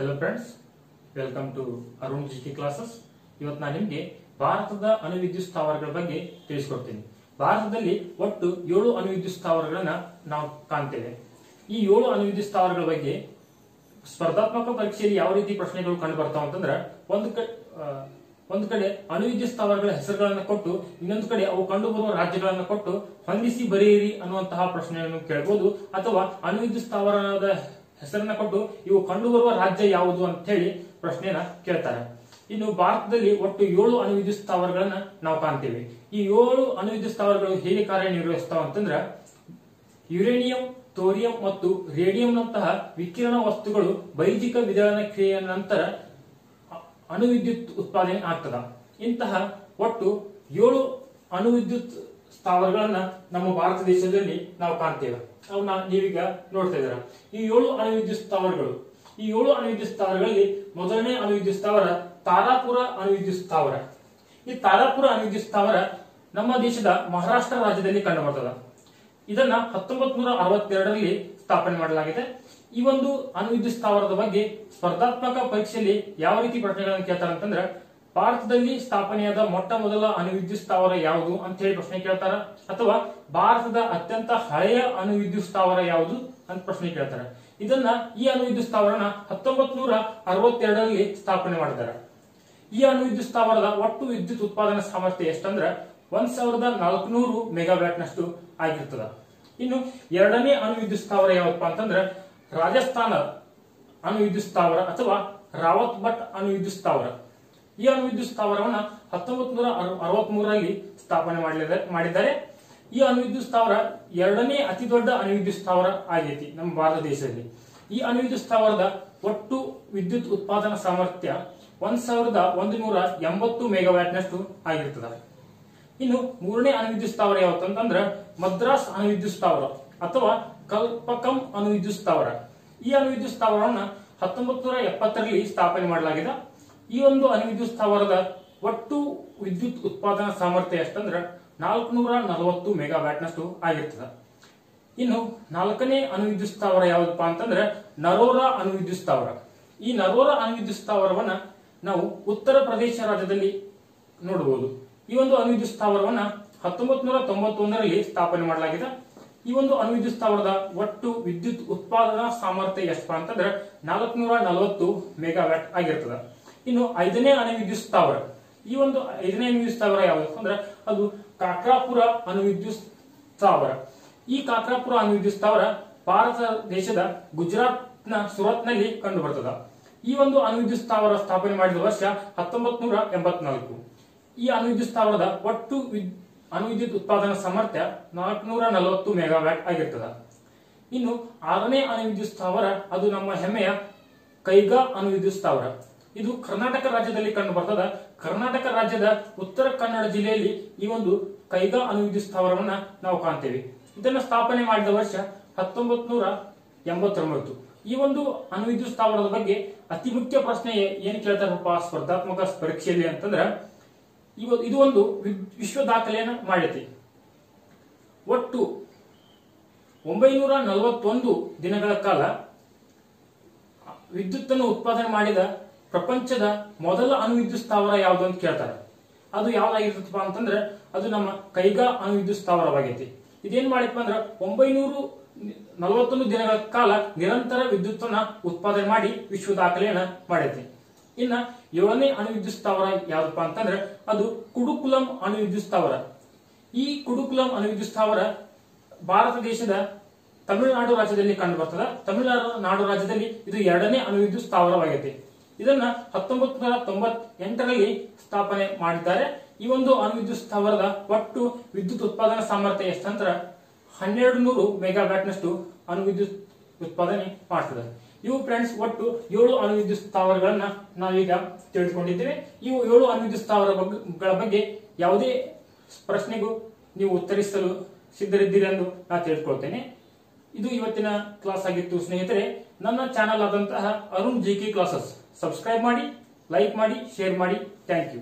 Hello friends welcome to Arun G K classes ಇವತ್ತು ನಾನು ನಿಮಗೆ ಭಾರತದ ಅಣುವಿದ್ಯುತ್ ಸ್ಥಾವರಗಳ ಬಗ್ಗೆ ತಿಳಿಸ್ಕೊಡ್ತೀನಿ. ಭಾರತದಲ್ಲಿ ಒಟ್ಟು ಏಳು ಅಣುವಿದ್ಯುತ್ ಸ್ಥಾವರಗಳನ್ನ ನಾವು ಕಾಣ್ತೇವೆ. ಈ ಏಳು ಅಣುವಿದ್ಯುತ್ ಸ್ಥಾವರಗಳ ಬಗ್ಗೆ ಸ್ಪರ್ಧಾತ್ಮಕ ಪರೀಕ್ಷೆಯಲ್ಲಿ ಯಾವ ರೀತಿ ಪ್ರಶ್ನೆಗಳು ಕಂಡು ಬರ್ತಾವ ಅಂತಂದ್ರೆ ಒಂದು ಕಡೆ ಒಂದು ಕಡೆ ಅಣುವಿದ್ಯುತ್ ಸ್ಥಾವರಗಳ ಹೆಸರುಗಳನ್ನು ಕೊಟ್ಟು, ಇನ್ನೊಂದು ಕಡೆ ಅವು ಕಂಡುಬರುವ ರಾಜ್ಯಗಳನ್ನು ಕೊಟ್ಟು ಹೊಂದಿಸಿ ಬರೆಯಿರಿ ಅನ್ನುವಂತಹ ಪ್ರಶ್ನೆಯನ್ನು ಕೇಳಬಹುದು ಅಥವಾ ಅಣುವಿದ್ಯುತ್ ಸ್ಥಾವರದ ಹೆಸರನ್ನ ಕೊಟ್ಟು ಇವು ಕಂಡುಬರುವ ರಾಜ್ಯ ಯಾವುದು ಅಂತ ಹೇಳಿ ಪ್ರಶ್ನೆಯನ್ನ ಕೇಳ್ತಾರೆ. ಇನ್ನು ಭಾರತದಲ್ಲಿ ಒಟ್ಟು ಏಳು ಅಣುವಿದ್ಯುತ್ ಸ್ಥಾವರಗಳನ್ನ ನಾವು ಕಾಣ್ತೇವೆ. ಈ ಏಳು ಅಣುವಿದ್ಯುತ್ ಸ್ಥಾವರಗಳು ಹೇಗೆ ಕಾರ್ಯನಿರ್ವಹಿಸ್ತಾವ ಅಂತಂದ್ರ ಯುರೇನಿಯಂ ಥೋರಿಯಂ ಮತ್ತು ರೇಡಿಯಂನಂತಹ ವಿಕಿರಣ ವಸ್ತುಗಳು ಬೈಜಿಕ ವಿದಳನ ಕ್ರಿಯೆಯ ನಂತರ ಅಣುವಿದ್ಯುತ್ ಉತ್ಪಾದನೆ ಆಗ್ತದ. ಇಂತಹ ಒಟ್ಟು ಏಳು ಅಣುವಿದ್ಯುತ್ ಸ್ಥಾವರಗಳನ್ನ ನಮ್ಮ ಭಾರತ ದೇಶದಲ್ಲಿ ನಾವು ಕಾಣ್ತೇವೆ. ಅವನ್ನ ನೀವೀಗ ನೋಡ್ತಾ ಇದ್ದೀರಾ. ಈ ಏಳು ಅಣುವಿದ್ಯುತ್ ಸ್ಥಾವರಗಳು. ಈ ಏಳು ಅಣುವಿದ್ಯುತ್ ಸ್ಥಾವರಗಳಲ್ಲಿ ಮೊದಲನೇ ಅಣುವಿದ್ಯುತ್ ಸ್ಥಾವರ ತಾರಾಪುರ ಅಣುವಿದ್ಯುತ್ ಸ್ಥಾವರ. ಈ ತಾರಾಪುರ ಅಣುವಿದ್ಯುತ್ ಸ್ಥಾವರ ನಮ್ಮ ದೇಶದ ಮಹಾರಾಷ್ಟ್ರ ರಾಜ್ಯದಲ್ಲಿ ಕಂಡು ಬರ್ತದ ಇದನ್ನ ಹತ್ತೊಂಬತ್ ನೂರ ಅರವತ್ತೆರಡರಲ್ಲಿ ಸ್ಥಾಪನೆ ಮಾಡಲಾಗಿದೆ. ಈ ಒಂದು ಅಣುವಿದ್ಯುತ್ ಸ್ಥಾವರದ ಬಗ್ಗೆ ಸ್ಪರ್ಧಾತ್ಮಕ ಪರೀಕ್ಷೆಯಲ್ಲಿ ಯಾವ ರೀತಿ ಪ್ರಶ್ನೆಗಳನ್ನು ಕೇಳ್ತಾರೆ ಅಂತಂದ್ರೆ ಭಾರತದಲ್ಲಿ ಸ್ಥಾಪನೆಯಾದ ಮೊಟ್ಟ ಮೊದಲ ಅಣುವಿದ್ಯುತ್ ಸ್ಥಾವರ ಯಾವುದು ಅಂತ ಹೇಳಿ ಪ್ರಶ್ನೆ ಕೇಳ್ತಾರ? ಅಥವಾ ಭಾರತದ ಅತ್ಯಂತ ಹಳೆಯ ಅಣುವಿದ್ಯುತ್ ಸ್ಥಾವರ ಯಾವುದು ಅಂತ ಪ್ರಶ್ನೆ ಕೇಳ್ತಾರೆ. ಇದನ್ನ ಈ ಅಣುವಿದ್ಯುತ್ ಸ್ಥಾವರನ ಹತ್ತೊಂಬತ್ ನೂರ ಅರವತ್ತೆರಡರಲ್ಲಿ ಸ್ಥಾಪನೆ ಮಾಡಿದ್ದಾರೆ. ಈ ಅಣುವಿದ್ಯುತ್ ಸ್ಥಾವರದ ಒಟ್ಟು ವಿದ್ಯುತ್ ಉತ್ಪಾದನಾ ಸಾಮರ್ಥ್ಯ ಎಷ್ಟಂದ್ರ ಒಂದ್ ಸಾವಿರದ ನಾಲ್ಕುನೂರು ಮೆಗಾವ್ಯಾಟ್ ನಷ್ಟು ಆಗಿರ್ತದ. ಇನ್ನು ಎರಡನೇ ಅಣುವಿದ್ಯುತ್ ಸ್ಥಾವರ ಯಾವಪ್ಪ ಅಂತಂದ್ರೆ ರಾಜಸ್ಥಾನ ಅಣುವಿದ್ಯುತ್ ಸ್ಥಾವರ ಅಥವಾ ರಾವತ್ ಭಟ್ ಅಣುವಿದ್ಯುತ್ ಸ್ಥಾವರ ಈ ಅಣುವಿದ್ಯುತ್ ಸ್ಥಾವರವನ್ನ ಹತ್ತೊಂಬತ್ ನೂರ ಅರವತ್ ಮೂರರಲ್ಲಿ ಸ್ಥಾಪನೆ ಮಾಡಿದ್ದಾರೆ. ಈ ಅಣುವಿದ್ಯುತ್ ಸ್ಥಾವರ ಎರಡನೇ ಅತಿ ದೊಡ್ಡ ಅಣುವಿದ್ಯುತ್ ಸ್ಥಾವರ ಆಗೈತಿ ನಮ್ಮ ಭಾರತ ದೇಶದಲ್ಲಿ. ಈ ಅಣುವಿದ್ಯುತ್ ಸ್ಥಾವರದ ಒಟ್ಟು ವಿದ್ಯುತ್ ಉತ್ಪಾದನಾ ಸಾಮರ್ಥ್ಯ ಒಂದ್ ಸಾವಿರದ ಒಂದು ನೂರ ಎಂಬತ್ತು ಮೆಗಾವ್ಯಾಟ್ ನಷ್ಟು ಆಗಿರ್ತದ. ಇನ್ನು ಮೂರನೇ ಅಣುವಿದ್ಯುತ್ ಸ್ಥಾವರ ಯಾವತ್ತು ಅಂತಂದ್ರ ಮದ್ರಾಸ್ ಅಣುವಿದ್ಯುತ್ ಸ್ಥಾವರ ಅಥವಾ ಕಲ್ಪಕಂ ಅಣುವಿದ್ಯುತ್ ಸ್ಥಾವರ. ಈ ಅಣುವಿದ್ಯುತ್ ಸ್ಥಾವರವನ್ನ ಹತ್ತೊಂಬತ್ತು ನೂರ ಎಪ್ಪತ್ತರಲ್ಲಿ ಸ್ಥಾಪನೆ ಮಾಡಲಾಗಿದೆ. ಈ ಒಂದು ಅಣುವಿದ್ಯುತ್ ಸ್ಥಾವರದ ಒಟ್ಟು ವಿದ್ಯುತ್ ಉತ್ಪಾದನಾ ಸಾಮರ್ಥ್ಯ ಎಷ್ಟಂದ್ರ ನಾಲ್ಕುನೂರ ನಲವತ್ತು ಮೆಗಾವ್ಯಾಟ್ ನಷ್ಟು ಆಗಿರ್ತದ. ಇನ್ನು ನಾಲ್ಕನೇ ಅಣುವಿದ್ಯುತ್ ಸ್ಥಾವರ ಯಾವ್ದಪ್ಪ ಅಂತಂದ್ರೆ ನರೋರಾ ಅಣುವಿದ್ಯುತ್ ಸ್ಥಾವರ ಈ ನರೋರಾ ಅಣುವಿದ್ಯುತ್ ಸ್ಥಾವರವನ್ನ ನಾವು ಉತ್ತರ ಪ್ರದೇಶ ರಾಜ್ಯದಲ್ಲಿ ನೋಡಬಹುದು ಈ ಒಂದು ಅಣುವಿದ್ಯುತ್ ಸ್ಥಾವರವನ್ನ ಹತ್ತೊಂಬತ್ ನೂರ ತೊಂಬತ್ತೊಂದರಲ್ಲಿ ಸ್ಥಾಪನೆ ಮಾಡಲಾಗಿದೆ. ಈ ಒಂದು ಅಣುವಿದ್ಯುತ್ ಸ್ಥಾವರದ ಒಟ್ಟು ವಿದ್ಯುತ್ ಉತ್ಪಾದನಾ ಸಾಮರ್ಥ್ಯ ಎಷ್ಟಪ್ಪ ಅಂತಂದ್ರೆ ನಾಲ್ಕುನೂರ ನಲವತ್ತು ಮೆಗಾವ್ಯಾಟ್ ಆಗಿರ್ತದ. ಇನ್ನು ಐದನೇ ಅಣುವಿದ್ಯುತ್ ಸ್ಥಾವರ ಈ ಒಂದು ಐದನೇ ಅಣುವಿದ್ಯುತ್ ಸ್ಥಾವರ ಯಾವುದು? ಅಂದ್ರೆ ಅದು ಕಾಕ್ರಾಪುರ ಅಣುವಿದ್ಯುತ್ ಸ್ಥಾವರ ಈ ಕಾಕ್ರಾಪುರ ಅಣುವಿದ್ಯುತ್ ಸ್ಥಾವರ ಭಾರತ ದೇಶದ ಗುಜರಾತ್ನ ಸುರತ್ನಲ್ಲಿ ಕಂಡು ಬರ್ತದ ಈ ಒಂದು ಅಣುವಿದ್ಯುತ್ ಸ್ಥಾವರ ಸ್ಥಾಪನೆ ಮಾಡಿದ ವರ್ಷ ಹತ್ತೊಂಬತ್ ನೂರ ಎಂಬತ್ನಾಲ್ಕು. ಈ ಅಣುವಿದ್ಯುತ್ ಸ್ಥಾವರದ ಒಟ್ಟು ಅಣು ಅಣುವಿದ್ಯುತ್ ಉತ್ಪಾದನಾ ಸಾಮರ್ಥ್ಯ ನಾಲ್ಕುನೂರ ನಲವತ್ತು ಮೆಗಾವ್ಯಾಟ್ ಆಗಿರ್ತದ. ಇನ್ನು ಆರನೇ ಅಣುವಿದ್ಯುತ್ ಸ್ಥಾವರ ಅದು ನಮ್ಮ ಹೆಮ್ಮೆಯ ಕೈಗಾ ಅಣುವಿದ್ಯುತ್ ಸ್ಥಾವರ ಇದು ಕರ್ನಾಟಕ ರಾಜ್ಯದಲ್ಲಿ ಕಂಡು ಬರ್ತದ. ಕರ್ನಾಟಕ ರಾಜ್ಯದ ಉತ್ತರ ಕನ್ನಡ ಜಿಲ್ಲೆಯಲ್ಲಿ ಈ ಒಂದು ಕೈಗಾ ಅನುವಿದ್ಯುತ್ ಸ್ಥಾವರವನ್ನ ನಾವು ಕಾಣ್ತೇವೆ. ಇದನ್ನ ಸ್ಥಾಪನೆ ಮಾಡಿದ ವರ್ಷ ಹತ್ತೊಂಬತ್ ನೂರ ಎಂಬತ್ತೊಂಬತ್ತು. ಈ ಒಂದು ಅನುವಿದ್ಯುತ್ ಸ್ಥಾವರದ ಬಗ್ಗೆ ಅತಿ ಮುಖ್ಯ ಪ್ರಶ್ನೆ ಏನ್ ಕೇಳ್ತಾರಪ್ಪ ಸ್ಪರ್ಧಾತ್ಮಕ ಪರೀಕ್ಷೆಯಲ್ಲಿ ಅಂತಂದ್ರ ಇದು ಒಂದು ವಿಶ್ವ ದಾಖಲೆಯನ್ನ ಮಾಡೈತಿ. ಒಟ್ಟು ಒಂಬೈನೂರ ನಲವತ್ತೊಂದು ದಿನಗಳ ಕಾಲ ವಿದ್ಯುತ್ ಅನ್ನು ಉತ್ಪಾದನೆ ಮಾಡಿದ ಪ್ರಪಂಚದ ಮೊದಲ ಅಣುವಿದ್ಯುತ್ ಸ್ಥಾವರ ಯಾವುದು ಅಂತ ಕೇಳ್ತಾರೆ. ಅದು ಯಾವ್ದಾಗಿರ್ತಪ್ಪ ಅಂತಂದ್ರೆ, ಅದು ನಮ್ಮ ಕೈಗಾ ಅಣುವಿದ್ಯುತ್ ಸ್ಥಾವರವಾಗೈತಿ. ಇದೇನ್ ಮಾಡಿಪ್ಪ ಅಂದ್ರೆ, ಒಂಬೈನೂರು ನಲವತ್ತೊಂದು ದಿನಗಳ ಕಾಲ ನಿರಂತರ ವಿದ್ಯುತ್ತನ್ನ ಉತ್ಪಾದನೆ ಮಾಡಿ ವಿಶ್ವ ದಾಖಲೆಯನ್ನ ಮಾಡೈತಿ. ಇನ್ನ ಏಳನೇ ಅಣುವಿದ್ಯುತ್ ಸ್ಥಾವರ ಯಾವ್ದಪ್ಪ ಅಂತಂದ್ರೆ, ಅದು ಕುಡುಕುಲಂ ಅಣುವಿದ್ಯುತ್ ಸ್ಥಾವರ. ಈ ಕುಡುಕುಲಂ ಅಣುವಿದ್ಯುತ್ ಸ್ಥಾವರ ಭಾರತ ದೇಶದ ತಮಿಳುನಾಡು ರಾಜ್ಯದಲ್ಲಿ ಕಂಡು ಬರ್ತದ. ತಮಿಳುನಾಡು ನಾಡು ರಾಜ್ಯದಲ್ಲಿ ಇದು ಎರಡನೇ ಅಣುವಿದ್ಯುತ್ ಸ್ಥಾವರವಾಗೈತಿ. ಇದನ್ನ ಹತ್ತೊಂಬತ್ತು ನೂರ ತೊಂಬತ್ತೆಂಟರಲ್ಲಿ ಸ್ಥಾಪನೆ ಮಾಡಿದ್ದಾರೆ. ಈ ಒಂದು ಅಣುವಿದ್ಯುತ್ ಸ್ಥಾವರದ ಒಟ್ಟು ವಿದ್ಯುತ್ ಉತ್ಪಾದನಾ ಸಾಮರ್ಥ್ಯ ಎಷ್ಟಂತರ ಹನ್ನೆರಡು ನೂರು ಮೆಗಾವ್ಯಾಟ್ ನಷ್ಟು ಅಣುವಿದ್ಯುತ್ ಉತ್ಪಾದನೆ ಮಾಡ್ತದೆ. ಇವು ಫ್ರೆಂಡ್ಸ್ ಒಟ್ಟು ಏಳು ಅಣುವಿದ್ಯುತ್ ಸ್ಥಾವರಗಳನ್ನ ನಾವೀಗ ತಿಳಿದುಕೊಂಡಿದ್ದೇವೆ. ಇವು ಏಳು ಅಣುವಿದ್ಯುತ್ ಸ್ಥಾವರಗಳ ಬಗ್ಗೆ ಯಾವುದೇ ಪ್ರಶ್ನೆಗೂ ನೀವು ಉತ್ತರಿಸಲು ಸಿದ್ಧರಿದ್ದೀರಿ ಎಂದು ನಾನು ತಿಳಿದುಕೊಳ್ತೇನೆ. ಇದು ಇವತ್ತಿನ ಕ್ಲಾಸ್ ಆಗಿತ್ತು ಸ್ನೇಹಿತರೆ. ನನ್ನ ಚಾನಲ್ ಆದಂತಹ Arun G K classes subscribe ಮಾಡಿ ಲೈಕ್ ಮಾಡಿ ಶೇರ್ ಮಾಡಿ. Thank you